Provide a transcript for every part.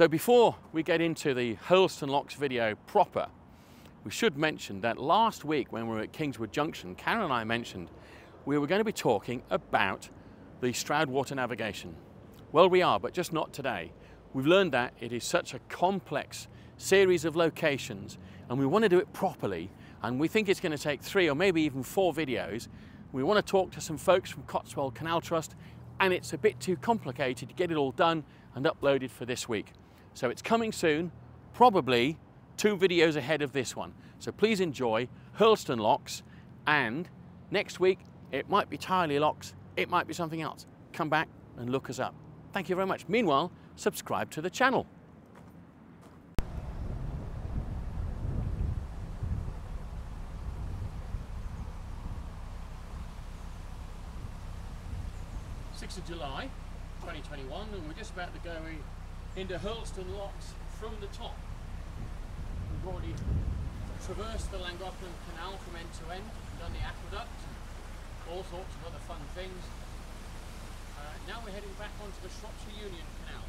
So before we get into the Hurleston Locks video proper, we should mention that last week when we were at Kingswood Junction, Karen and I mentioned we were going to be talking about the Stroudwater navigation. Well, we are, but just not today. We've learned that it is such a complex series of locations and we want to do it properly and we think it's going to take three or maybe even four videos. We want to talk to some folks from Cotswold Canal Trust and it's a bit too complicated to get it all done and uploaded for this week. So it's coming soon, probably two videos ahead of this one. So please enjoy Hurleston Locks and next week it might be Tyrley Locks, it might be something else. Come back and look us up. Thank you very much. Meanwhile, subscribe to the channel. Sixth of July, 2021, and we're just about to go into Hurleston Locks from the top. We've already traversed the Llangollen Canal from end to end, done the aqueduct, all sorts of other fun things. Uh, now we're heading back onto the Shropshire Union Canal.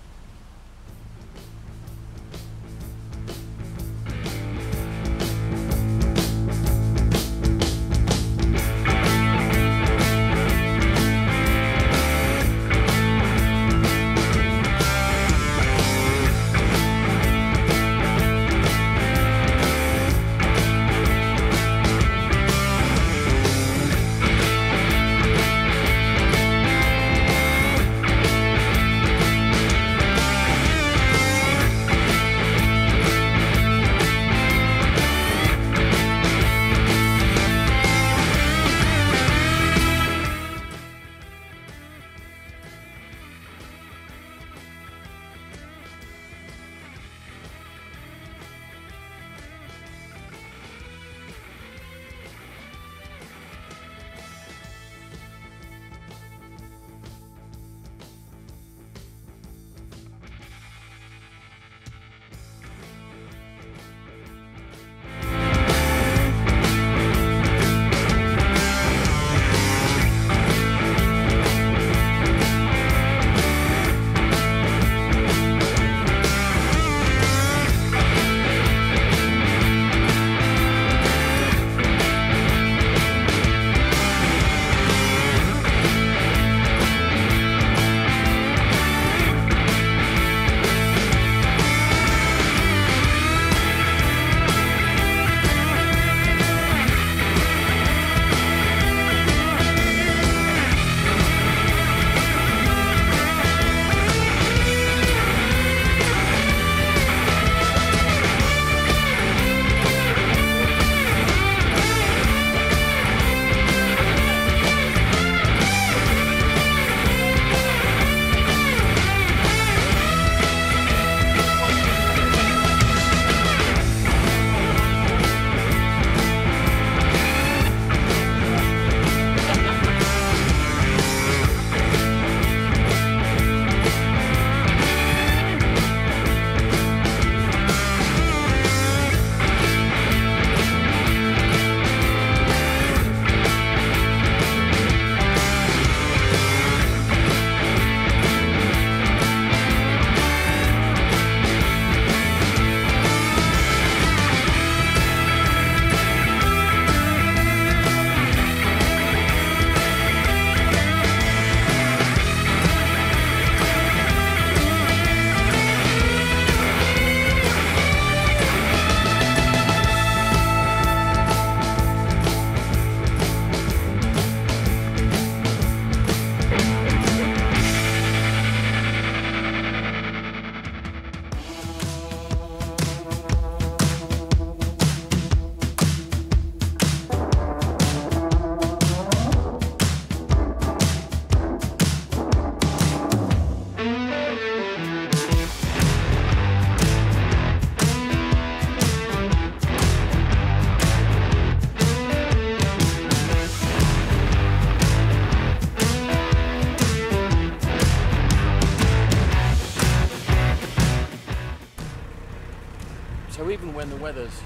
Even when the weather's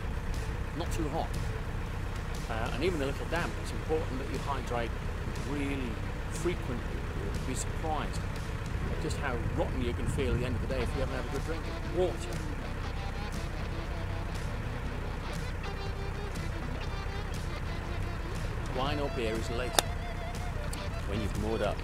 not too hot uh, and even a little damp, it's important that you hydrate really frequently. You'll be surprised at just how rotten you can feel at the end of the day if you haven't had a good drink. Of water. Wine or beer is later, when you've moored up.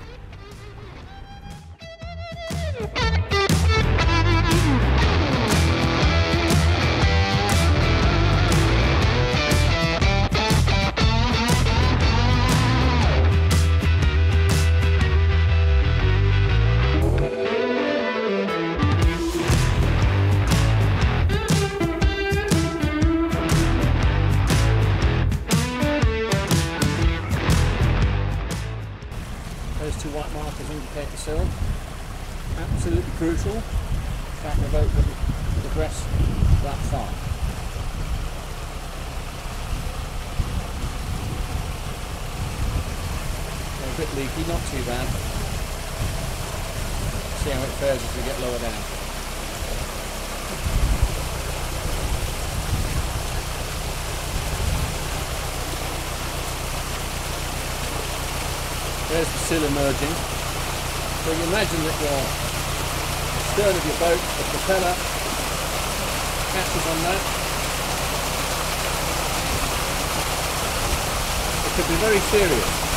Bit leaky, not too bad. See how it fares as we get lower down. There's the sill emerging. So you imagine that your stern of your boat, the propeller, catches on that. It could be very serious.